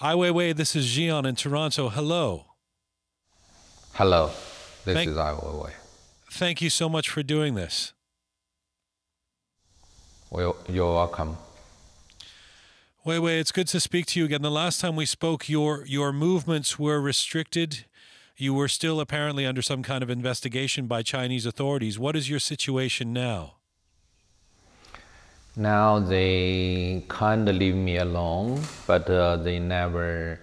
Ai Weiwei, this is Jian in Toronto. Hello. Hello, this Thank- is Ai Weiwei. Thank you so much for doing this. Well, you're welcome. Weiwei, it's good to speak to you again. The last time we spoke, your your movements were restricted. You were still apparently under some kind of investigation by Chinese authorities. What is your situation now? Now they kind of leave me alone, but uh, they never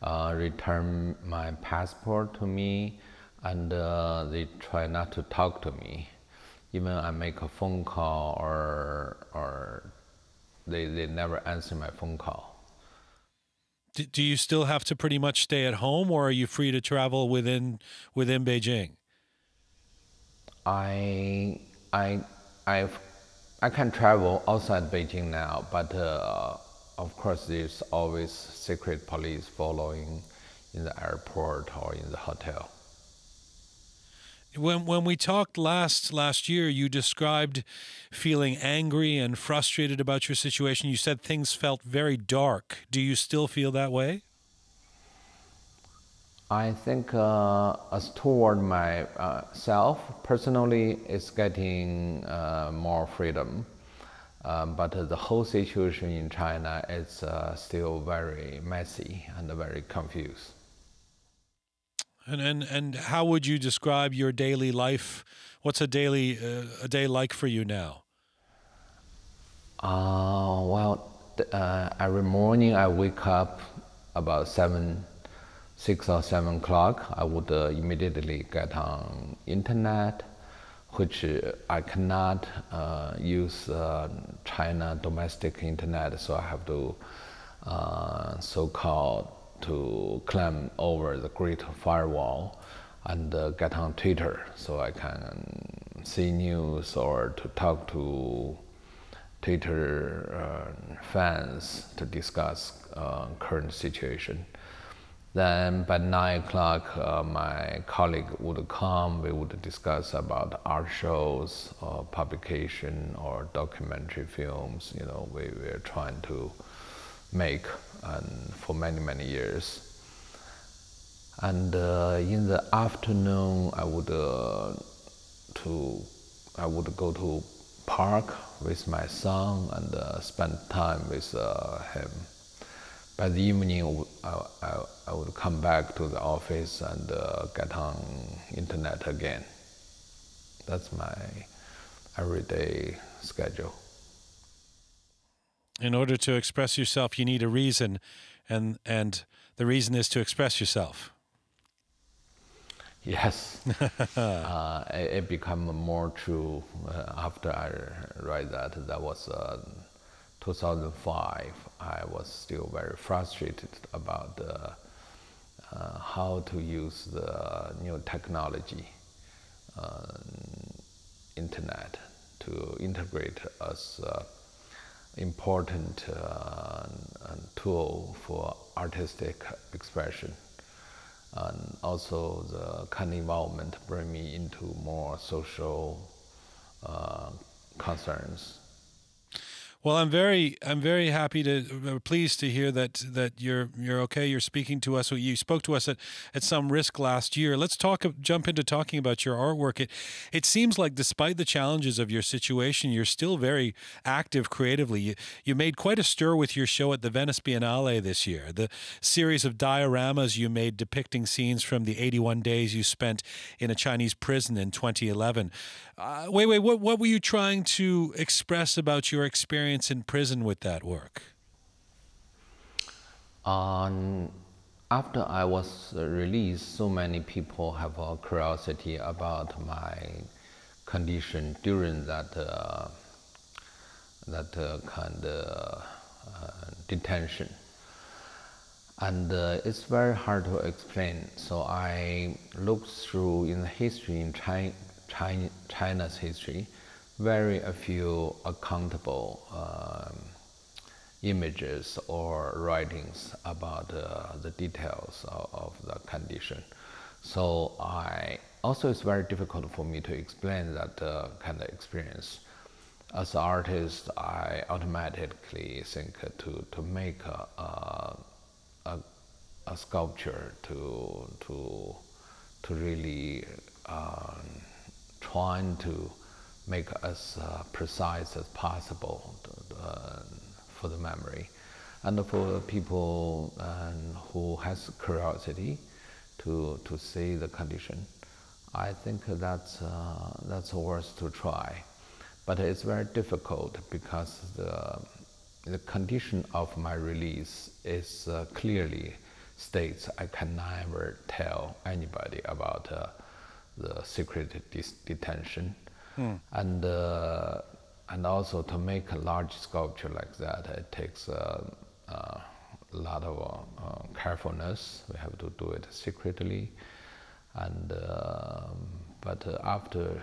uh, return my passport to me, and uh, they try not to talk to me. Even I make a phone call or or they, they never answer my phone call. D- do you still have to pretty much stay at home, or are you free to travel within within Beijing? I I I I can travel outside Beijing now, but uh, of course there's always secret police following in the airport or in the hotel. When when we talked last last year, you described feeling angry and frustrated about your situation. You said things felt very dark. Do you still feel that way? I think uh, as toward myself personally, it's getting uh, more freedom, um, but the whole situation in China is uh, still very messy and very confused. And and and how would you describe your daily life? What's a daily uh, a day like for you now? Uh, well, uh, every morning I wake up about seven, six or seven o'clock. I would uh, immediately get on internet, which uh, I cannot uh, use uh, China domestic internet, so I have to uh, so-called to climb over the Great Firewall and uh, get on Twitter, so I can see news or to talk to Twitter fans to discuss current situation. Then by nine o'clock, uh, my colleague would come. We would discuss about art shows or publication or documentary films. You know, we were trying to make and for many many years. And uh, in the afternoon, I would uh, to I would go to park with my son and uh, spend time with uh, him. By the evening, I, come back to the office and uh, get on internet again. That's my everyday schedule. In order to express yourself, you need a reason, and and the reason is to express yourself. Yes, uh, it, it became more true uh, after I read that. That was uh, 2005. I was still very frustrated about uh, uh, how to use the new technology, uh, internet, to integrate as uh, important uh, tool for artistic expression and also the kind involvement bring me into more social uh, concerns. Well, I'm very, I'm very happy to, uh, pleased to hear that that you're you're okay. You're speaking to us. You spoke to us at, at some risk last year. Let's talk, jump into talking about your artwork. It, it seems like despite the challenges of your situation, you're still very active creatively. You, you made quite a stir with your show at the Venice Biennale this year. The series of dioramas you made depicting scenes from the 81 days you spent in a Chinese prison in 2011. Uh, Weiwei, what what were you trying to express about your experience in prison with that work? Um, after I was released, so many people have a curiosity about my condition during that uh, that uh, kind of uh, detention, and uh, it's very hard to explain. So I looked through in the history in China China's history, very a few accountable. Um, images or writings about uh, the details of, of, the condition. So I also it's very difficult for me to explain that uh, kind of experience. As an artist, I automatically think to, to make a, a, a, a sculpture to to to really um, trying to make as uh, precise as possible uh, for the memory, and for people um, who has curiosity to to see the condition. I think that's uh, that's worth to try, but it's very difficult because the the condition of my release is uh, clearly states I can never tell anybody about uh, the secret detention, hmm. and uh, and also to make a large sculpture like that, it takes uh, uh, a lot of uh, carefulness. We have to do it secretly and um, but uh, after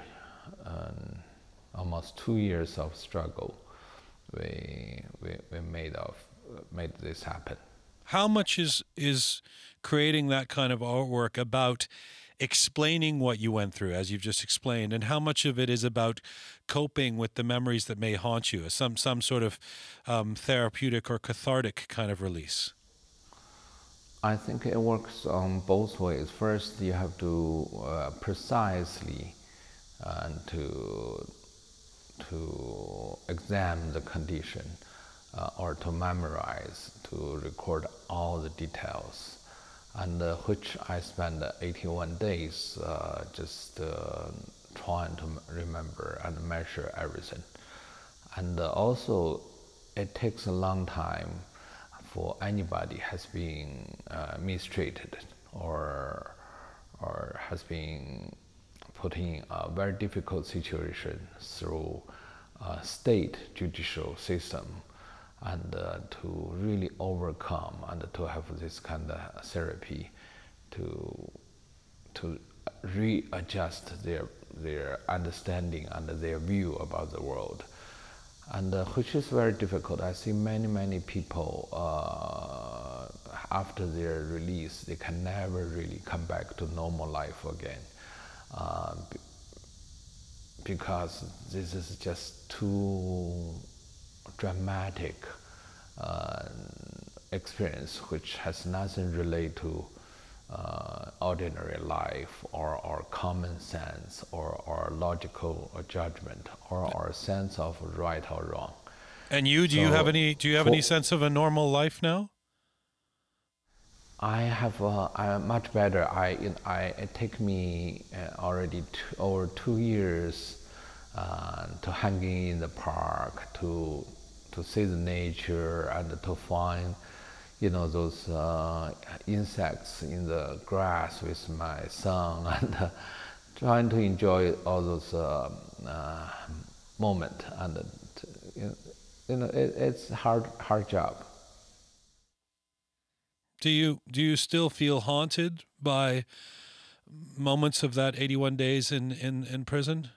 um, almost two years of struggle, we we, we made of made this happen. How much is is creating that kind of artwork about explaining what you went through, as you've just explained, and how much of it is about coping with the memories that may haunt you, some some sort of um, therapeutic or cathartic kind of release? I think it works on both ways. First, you have to uh, precisely uh, to to examine the condition uh, or to memorize, to record all the details, and uh, which I spent 81 days uh, just uh, trying to remember and measure everything. And also, it takes a long time for anybody has been uh, mistreated or or has been put in a very difficult situation through a state judicial system and uh, to really overcome and to have this kind of therapy to to readjust their their understanding and their view about the world and uh, which is very difficult. I see many, many people uh, after their release, they can never really come back to normal life again uh, because this is just too dramatic uh, experience, which has nothing related to uh, ordinary life or our common sense or our logical judgment or our sense of right or wrong. And you, do so you have any? Do you have any sense of a normal life now? I have uh, much better. I, I it take me uh, already two, over two years uh, to hanging in the park to to see the nature and to find you know those uh, insects in the grass with my son and uh, trying to enjoy all those uh, uh moments and uh, you know it, it's hard hard job. Do you do you still feel haunted by moments of that 81 days in in, in prison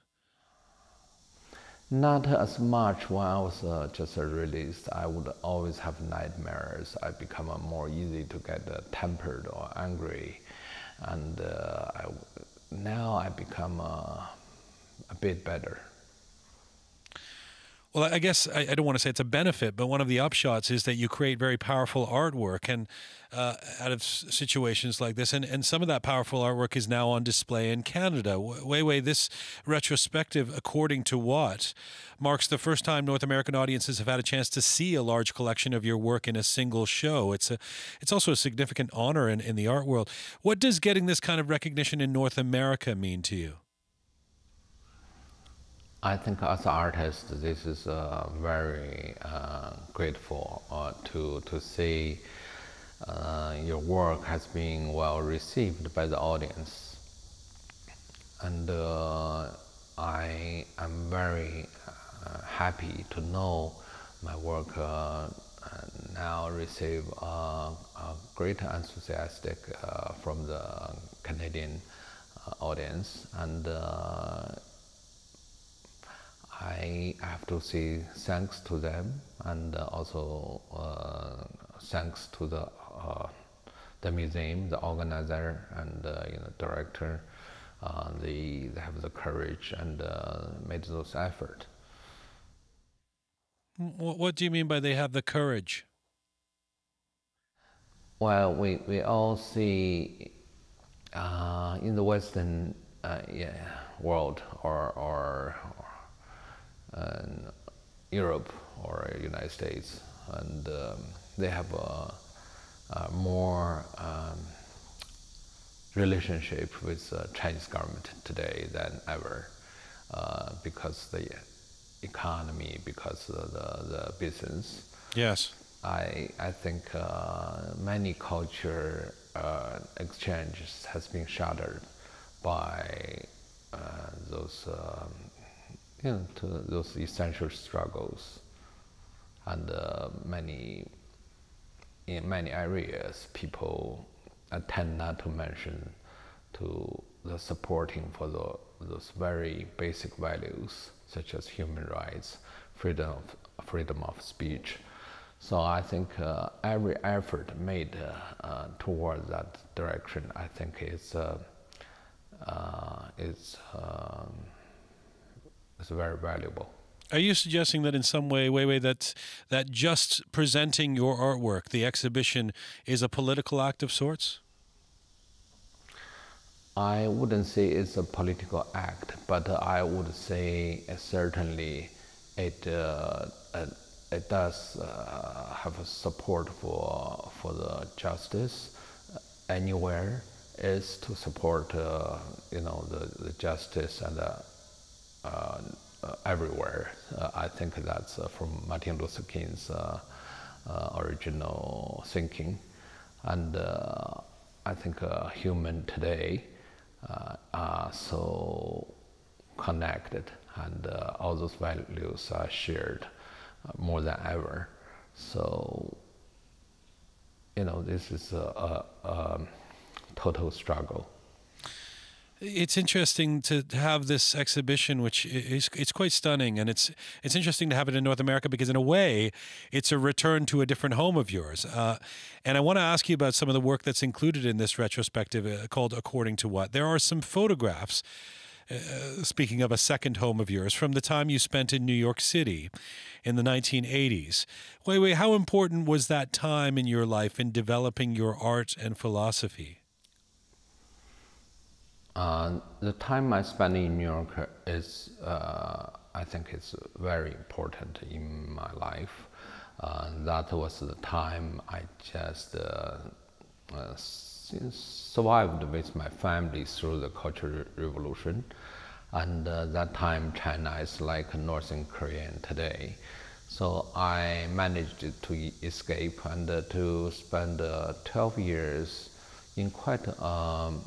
not as much when I was uh, just released. I would always have nightmares. I become uh, more easy to get uh, tempered or angry, and uh, I, now I become uh, a bit better. Well, I guess I, I, don't want to say it's a benefit, but one of the upshots is that you create very powerful artwork and uh, out of situations like this, and, and some of that powerful artwork is now on display in Canada. Weiwei, this retrospective, according to what, marks the first time North American audiences have had a chance to see a large collection of your work in a single show. It's a, it's also a significant honor in, in the art world. What does getting this kind of recognition in North America mean to you? I think as an artist, this is uh, very uh, grateful uh, to to see uh, your work has been well received by the audience, and uh, I am very uh, happy to know my work now receive a great enthusiastic from the Canadian audience. And I have to say thanks to them and also uh, thanks to the uh, the museum, the organizer and uh, you know director. Uh, they, they have the courage and uh, made those efforts. What do you mean by they have the courage? Well, we, we all see uh, in the Western uh, yeah, world or, or, or Europe or United States, and um, they have a, a more um, relationship with the Chinese government today than ever uh, because the economy, because of the, the business. Yes. I, I think uh, many culture uh, exchanges has been shattered by uh, those um, you know to those essential struggles and uh, many in many areas people tend not to mention to the supporting for the, those very basic values such as human rights, freedom of, freedom of speech. So I think uh, every effort made uh, uh, toward that direction, I think is uh, uh, is um, is very valuable. Are you suggesting that in some way, way, way that that just presenting your artwork, the exhibition, is a political act of sorts? I wouldn't say it's a political act, but I would say certainly it uh, it does uh, have a support for for the justice anywhere is to support uh, you know the, the justice and uh, uh, everywhere. Uh, I think that's from Martin Luther King's original thinking, and I think human today uh, are so connected and uh, all those values are shared uh, more than ever. So, you know, this is a, a, a total struggle. It's interesting to have this exhibition, which is it's quite stunning, and it's it's interesting to have it in North America because in a way, it's a return to a different home of yours. Uh, and I want to ask you about some of the work that's included in this retrospective uh, called "According to What." There are some photographs. Uh, speaking of a second home of yours, from the time you spent in New York City in the 1980s. Weiwei, how important was that time in your life in developing your art and philosophy? Uh, the time I spent in New York is, uh, I think, it's very important in my life. Uh, that was the time I just uh, uh, survived with my family through the Cultural Revolution, and that time China is like Northern Korea today. So I managed to escape and to spend 12 years in quite um,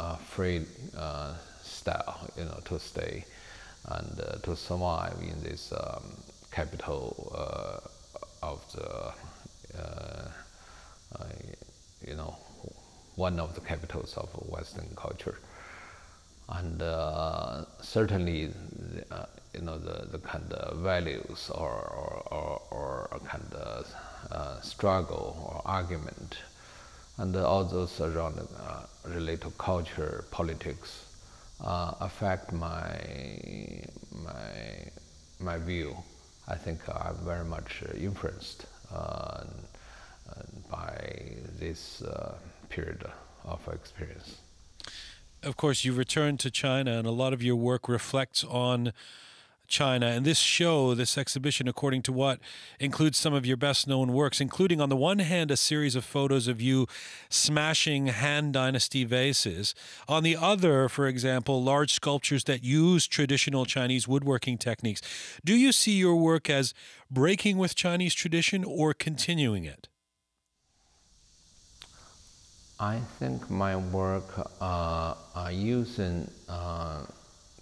uh, free uh, style, you know, to stay and uh, to survive in this um, capital uh, of the, uh, you know, one of the capitals of Western culture. And uh, certainly, you know, the, the kind of values or, or, or, or kind of struggle or argument and all those around uh, related to culture, politics, uh, affect my my my view. I think I'm very much influenced uh, by this uh, period of experience. Of course, you returned to China, and a lot of your work reflects on China. And this show, this exhibition, according to what, includes some of your best known works, including, on the one hand, a series of photos of you smashing Han Dynasty vases. On the other, for example, large sculptures that use traditional Chinese woodworking techniques. Do you see your work as breaking with Chinese tradition or continuing it? I think my work uh, are using uh,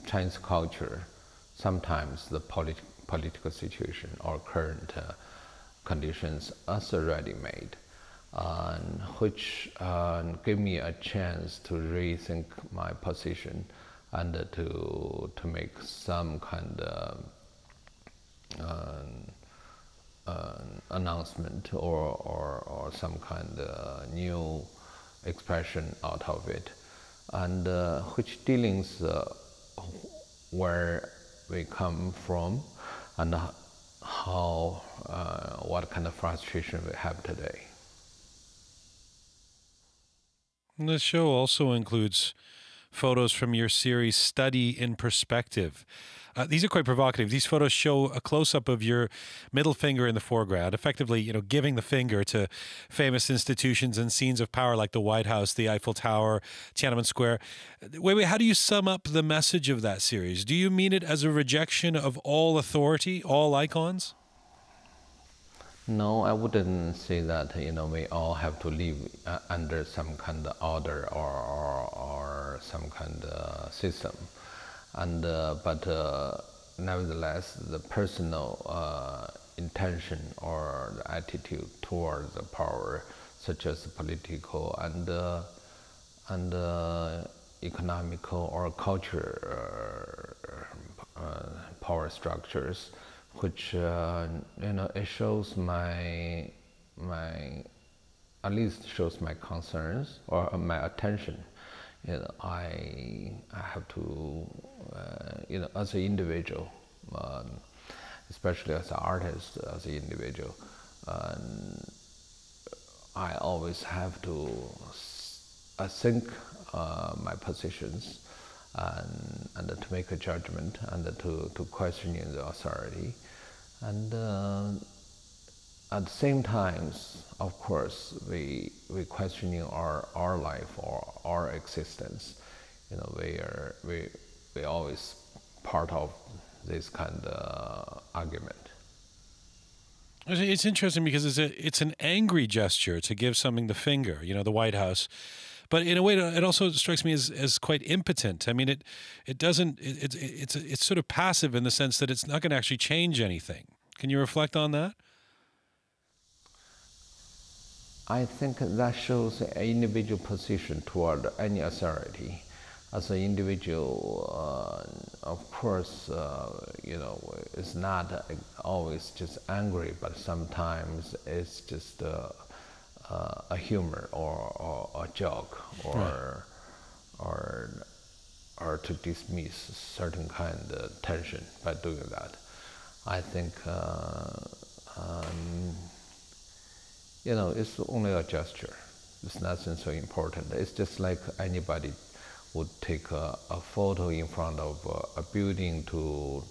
Chinese culture sometimes the polit political situation or current uh, conditions as ready-made, uh, which uh, give me a chance to rethink my position and to to make some kind of um, uh, announcement or, or, or some kind of new expression out of it, and uh, which dealings uh, where we come from and how, uh, what kind of frustration we have today. The show also includes photos from your series Study in Perspective. Uh, these are quite provocative. These photos show a close up of your middle finger in the foreground, effectively, you know, giving the finger to famous institutions and scenes of power like the White House, the Eiffel Tower, Tiananmen Square. Weiwei, how do you sum up the message of that series? Do you mean it as a rejection of all authority, all icons? No, I wouldn't say that. You know, we all have to live uh, under some kind of order or, or, or some kind of system and uh, but uh, nevertheless, the personal uh, intention or the attitude towards the power, such as political and and economical or culture power structures, which you know it shows my my at least shows my concerns or my attention. You know, I, I have to, uh, you know, as an individual, um, especially as an artist, as an individual, um, I always have to uh, think uh, my positions and, and to make a judgment and to, to question the authority. And uh, at the same time, of course, we we questioning our our life or our existence. You know, we are we we always part of this kind of argument. It's interesting because it's a it's an angry gesture to give something the finger. You know, the White House. But in a way, it also strikes me as, as quite impotent. I mean, it it doesn't it, it it's it's sort of passive in the sense that it's not going to actually change anything. Can you reflect on that? I think that shows an individual position toward any authority. As an individual, uh, of course, uh, you know, it's not always just angry, but sometimes it's just uh, uh a humor or, or, a joke or, right. or, or to dismiss certain kind of tension by doing that. I think uh, um, you know, it's only a gesture. It's nothing so important. It's just like anybody would take a, a photo in front of a, a, building to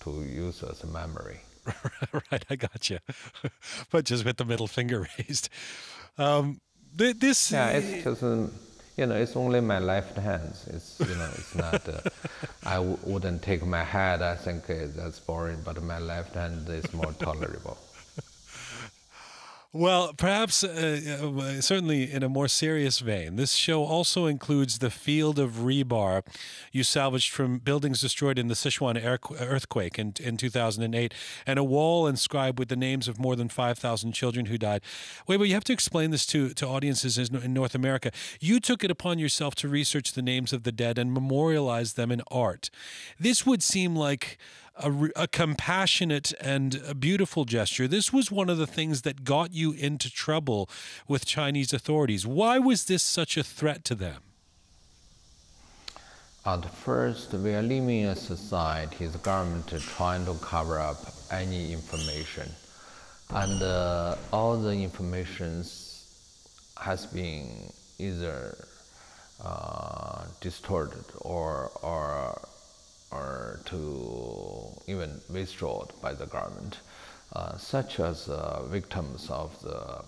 to use as a memory. right, I got you. but just with the middle finger raised. Um, th- this. Yeah, it's just. Um, you know, it's only my left hand. It's you know, it's not. Uh, I w- wouldn't take my head. I think uh, that's boring. But my left hand is more tolerable. Well, perhaps, uh, uh, certainly in a more serious vein, this show also includes the field of rebar you salvaged from buildings destroyed in the Sichuan earthquake in, in 2008 and a wall inscribed with the names of more than 5,000 children who died. Wait, but you have to explain this to, to audiences in North America. You took it upon yourself to research the names of the dead and memorialize them in art. This would seem like a, a compassionate and a beautiful gesture. This was one of the things that got you into trouble with Chinese authorities. Why was this such a threat to them? At first, we are living in a society, the government is trying to cover up any information. And uh, all the information has been either uh, distorted or, or or to even withdrawn by the government, uh, such as uh, victims of the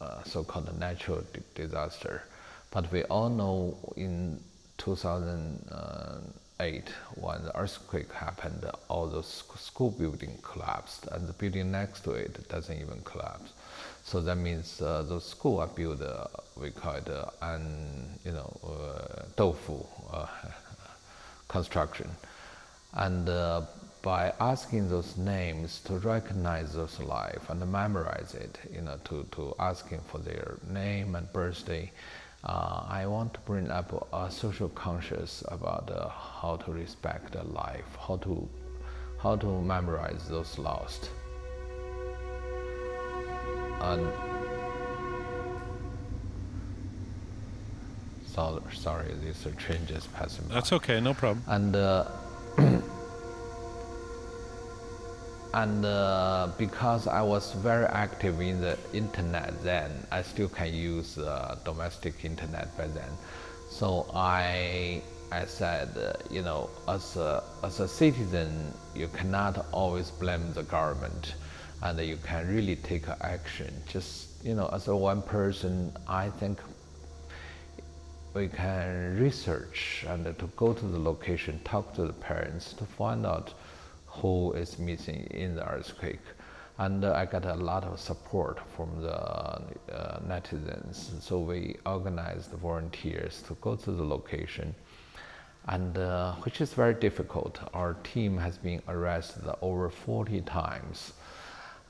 uh, so-called natural disaster. But we all know in 2008, when the earthquake happened, all those school building collapsed, and the building next to it doesn't even collapse. So that means uh, the school are built, uh, we call it, uh, an, you know, tofu construction. And uh, by asking those names to recognize those life and memorize it, you know, to, to asking for their name and birthday, uh, I want to bring up a social conscious about uh, how to respect the life, how to, how to memorize those lost. And sorry, sorry, these are changes passing That's by. okay, no problem. And uh, and uh, because I was very active in the internet then, I still can use uh, domestic internet by then. So I, I said, uh, you know, as a, as a citizen, you cannot always blame the government, and you can really take action. Just you know, as a one person, I think we can research and to go to the location, talk to the parents to find out who is missing in the earthquake. And uh, I got a lot of support from the uh, netizens. So we organized volunteers to go to the location, and uh, which is very difficult. Our team has been arrested over 40 times,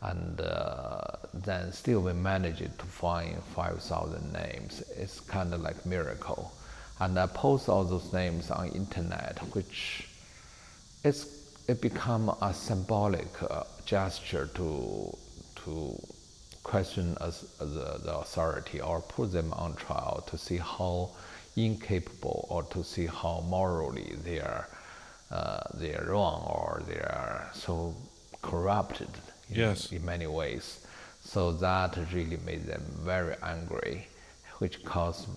and uh, then still we managed to find 5,000 names. It's kind of like miracle. And I post all those names on internet, which is it become a symbolic uh, gesture to to question as, as the, the authority or put them on trial to see how incapable or to see how morally they are uh, they are wrong or they are so corrupted yes. in many ways. So that really made them very angry, which caused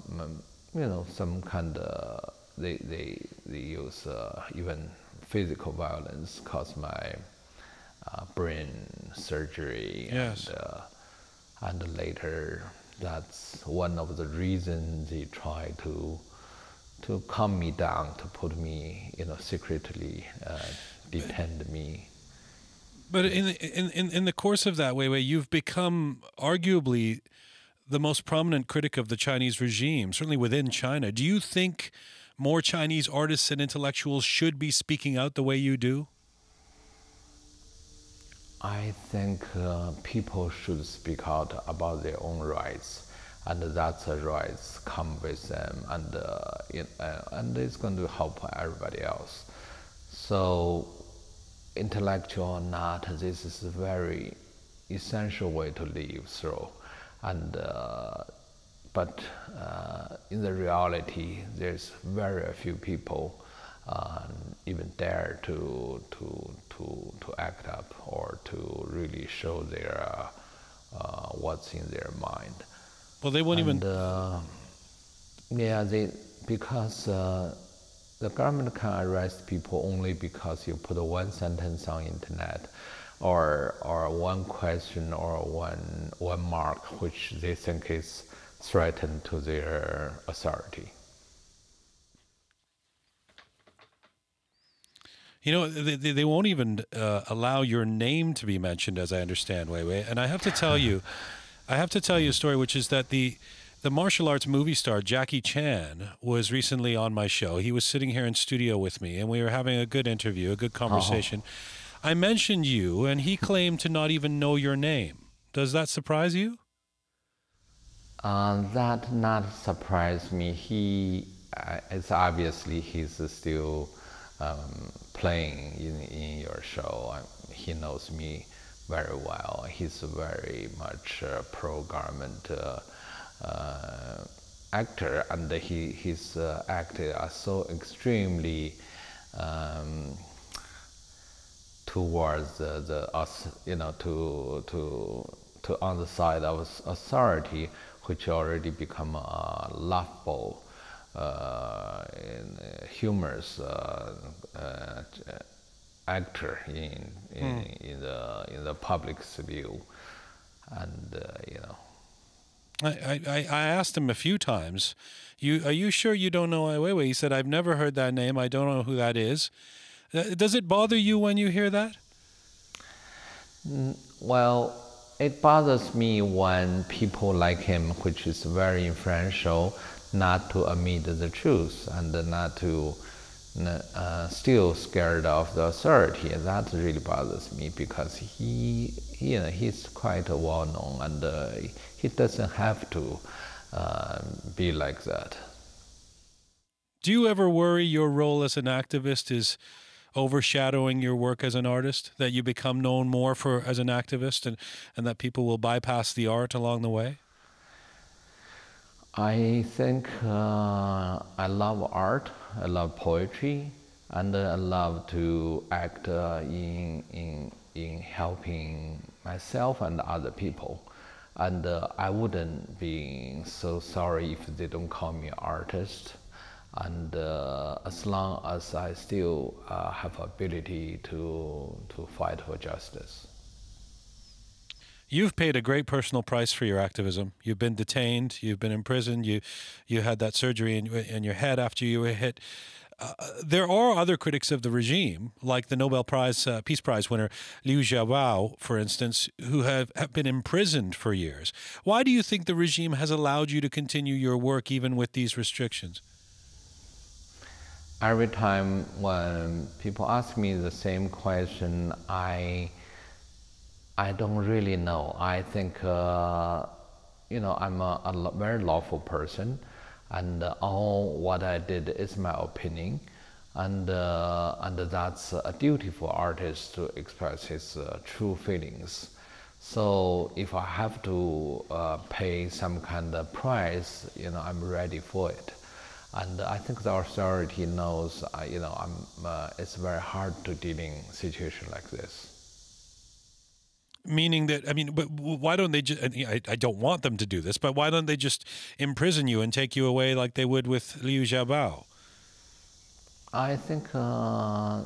you know some kind of they they they use uh, even physical violence caused my uh, brain surgery. Yes. And, uh, and later, that's one of the reasons they try to to calm me down, to put me, you know, secretly uh, detain me. But in, in in in the course of that, Wei you've become arguably the most prominent critic of the Chinese regime, certainly within China. Do you think more Chinese artists and intellectuals should be speaking out the way you do? I think uh, people should speak out about their own rights, and that rights come with them, and uh, it, uh, and it's going to help everybody else. So, intellectual or not, this is a very essential way to live through, and uh, but uh, in the reality, there's very few people uh, even dare to to to to act up or to really show their uh, what's in their mind. Well, they won't and, even. Uh, yeah, they because uh, the government can arrest people only because you put one sentence on internet, or or one question or one one mark which they think is threatened to their authority. You know, they, they won't even uh, allow your name to be mentioned, as I understand, Wei Wei. And I have to tell you, I have to tell you a story, which is that the the martial arts movie star Jackie Chan was recently on my show. He was sitting here in studio with me, and we were having a good interview, a good conversation. Oh. I mentioned you, and he claimed to not even know your name. Does that surprise you? Uh, that not surprise me. He, uh, it's obviously he's still um, playing in, in your show. he knows me very well. He's very much a pro-government uh, uh, actor, and he his uh, acted are so extremely um, towards the, the us, you know, to to to on the side of authority which already become a laughable, uh, humorous uh, uh, actor in in, mm. in, the in the public's view, and uh, you know. I, I, I asked him a few times, you are you sure you don't know Ai Weiwei? He said, I've never heard that name. I don't know who that is. Uh, does it bother you when you hear that? Mm, well, it bothers me when people like him, which is very influential, not to admit the truth and not to uh, still scared of the authority. That really bothers me because he, you know, he's quite well known and uh, he doesn't have to uh, be like that. Do you ever worry your role as an activist is overshadowing your work as an artist that you become known more for as an activist and and that people will bypass the art along the way i think uh, i love art i love poetry and i love to act uh, in in in helping myself and other people. And uh, I wouldn't be so sorry if they don't call me artist. And uh, as long as I still uh, have ability to, to fight for justice. You've paid a great personal price for your activism. You've been detained. You've been imprisoned. You, you had that surgery in, in your head after you were hit. Uh, there are other critics of the regime, like the Nobel Prize uh, Peace Prize winner Liu Xiaobo, for instance, who have, have been imprisoned for years. Why do you think the regime has allowed you to continue your work even with these restrictions? Every time when people ask me the same question, I I don't really know. I think uh, you know I'm a, a very lawful person and all what I did is my opinion, and uh, and that's a duty for artist to express his uh, true feelings. So if I have to uh, pay some kind of price, you know, I'm ready for it. And I think the authority knows, uh, you know, uh, it's very hard to deal in situation like this meaning that I mean, but why don't they just? I, I don't want them to do this, but why don't they just imprison you and take you away like they would with Liu Xiaobo? I think uh,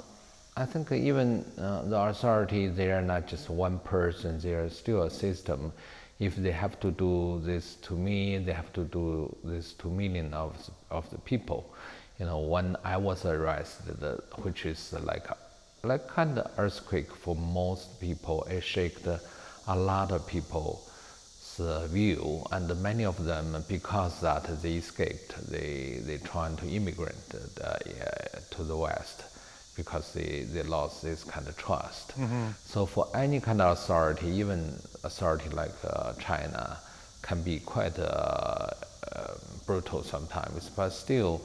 I think even uh, the authorities they are not just one person; they are still a system. If they have to do this to me, they have to do this to millions of of the people. You know, when I was arrested, which is like like kind of earthquake for most people. It shook a lot of people's view, and many of them, because that they escaped, they they trying to immigrate uh, to the West because they, they lost this kind of trust. Mm-hmm. So for any kind of authority, even authority like uh, China, can be quite uh, uh brutal sometimes, but still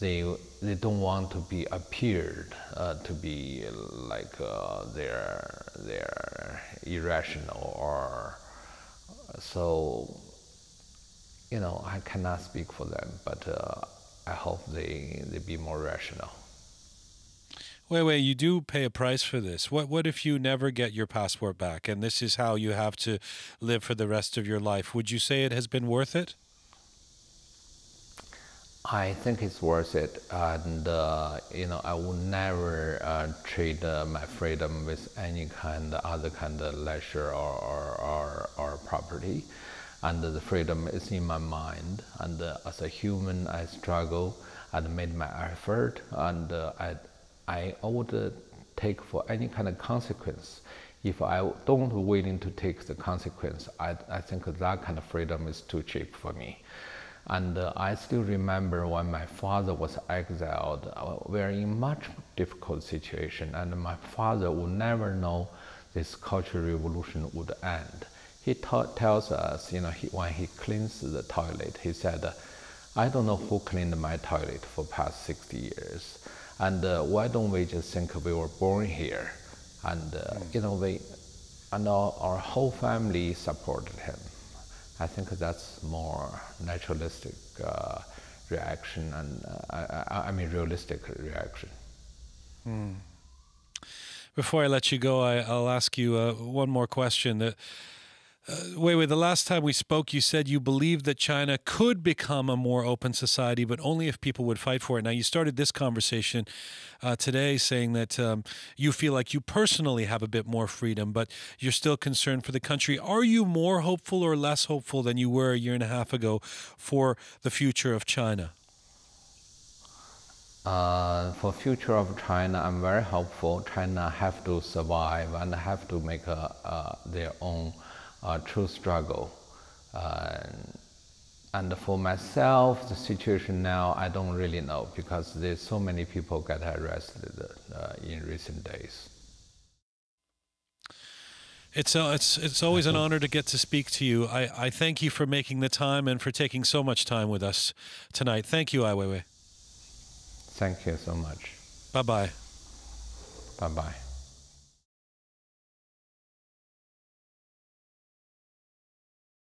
they they don't want to be appeared uh, to be like uh, they're they're irrational or so you know I cannot speak for them but uh, I hope they they be more rational Weiwei, you do pay a price for this. What what if you never get your passport back and this is how you have to live for the rest of your life? Would you say it has been worth it? I think it's worth it, and uh, you know I would never uh, trade uh, my freedom with any kind of other kind of leisure or or, or, or property, and the freedom is in my mind. And uh, as a human, I struggle and made my effort, and uh, I I would take for any kind of consequence. If I don't willing to take the consequence, I I think that kind of freedom is too cheap for me. And uh, I still remember when my father was exiled, uh, we were in much difficult situation, and my father would never know this cultural revolution would end. He tells us, you know, he, when he cleans the toilet, he said, I don't know who cleaned my toilet for past 60 years, and uh, why don't we just think we were born here? And, mm. you know, we, and our, our whole family supported him. I think that's more naturalistic uh, reaction and uh, I, I, mean realistic reaction. Hmm. Before I let you go, I, will ask you uh, one more question. Uh, Weiwei. The last time we spoke, you said you believed that China could become a more open society, but only if people would fight for it. Now, you started this conversation uh, today saying that um, you feel like you personally have a bit more freedom, but you're still concerned for the country. Are you more hopeful or less hopeful than you were a year and a half ago for the future of China? Uh, for future of China, I'm very hopeful. China have to survive and have to make uh, their own uh, true struggle. Uh, and for myself, the situation now, I don't really know because there's so many people get arrested uh, in recent days. It's uh, it's it's always an honor to get to speak to you. I, I thank you for making the time and for taking so much time with us tonight. Thank you, Ai Weiwei. Thank you so much. Bye bye. Bye bye.